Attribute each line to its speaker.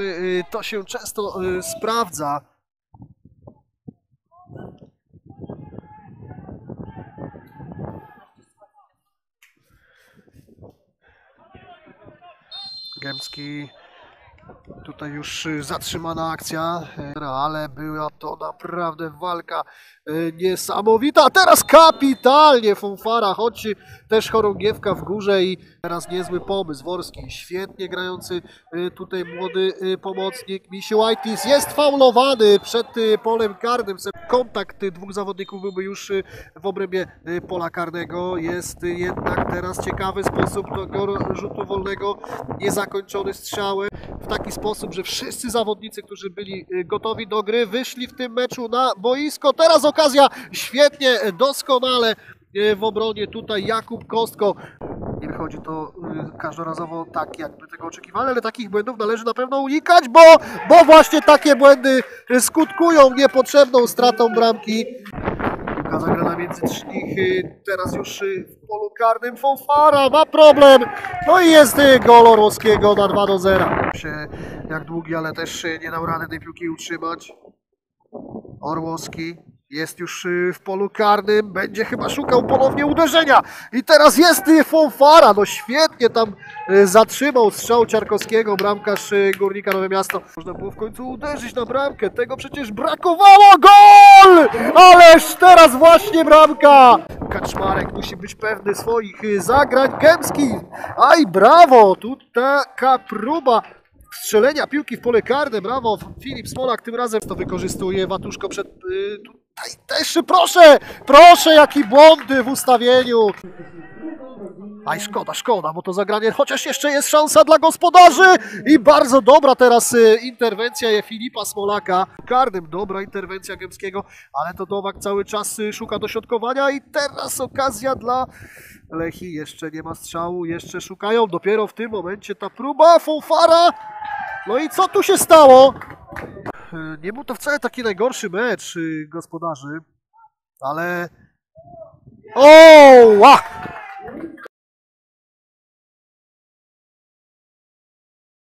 Speaker 1: Y, To się często y, sprawdza. Gębski. Tutaj już y, zatrzymana akcja, y, ale była to naprawdę walka y, niesamowita. A teraz kapitalnie Fonfara, choć też chorągiewka w górze i teraz niezły pomysł. Worski, świetnie grający tutaj młody pomocnik. Misiłajtis jest faulowany przed polem karnym. Kontakt dwóch zawodników byłby już w obrębie pola karnego. Jest jednak teraz ciekawy sposób tego rzutu wolnego, niezakończony strzałem w taki sposób, że wszyscy zawodnicy, którzy byli y, gotowi do gry, wyszli w tym meczu na boisko. Teraz okazja świetnie, y, doskonale y, w obronie tutaj Jakub Kostko. Nie wychodzi to każdorazowo tak, jakby tego oczekiwali, ale takich błędów należy na pewno unikać, bo, bo właśnie takie błędy skutkują niepotrzebną stratą bramki. Piłka zagrana między trzcich, y, teraz już y, w polu karnym Fonfara ma problem. No i jest y, gol Orłowskiego na 2 do 0. Się jak długi, ale też y, nie dał rady tej piłki utrzymać. Orłowski jest już y, w polu karnym, będzie chyba szukał ponownie uderzenia. I teraz jest y, Fonfara, no świetnie tam y, zatrzymał strzał Ciarkowskiego, bramkarz Górnika Nowe Miasto. Można było w końcu uderzyć na bramkę, tego przecież brakowało, gol! Ależ teraz właśnie bramka! Kaczmarek musi być pewny swoich zagrań, Kępski, aj brawo, tu taka próba strzelenia piłki w pole karne, brawo, Filip Smolak tym razem to wykorzystuje, Watuszko przed, y, też, proszę, proszę, jaki błądy w ustawieniu. Aj, szkoda, szkoda, bo to zagranie, chociaż jeszcze jest szansa dla gospodarzy i bardzo dobra teraz y, interwencja Filipa Smolaka. Karnym dobra interwencja Gębskiego, ale to Nowak cały czas y, szuka dośrodkowania i teraz okazja dla Lechi. Jeszcze nie ma strzału, jeszcze szukają. Dopiero w tym momencie ta próba, Fonfara. No i co tu się stało? Y, Nie był to wcale taki najgorszy mecz y, gospodarzy, ale... O!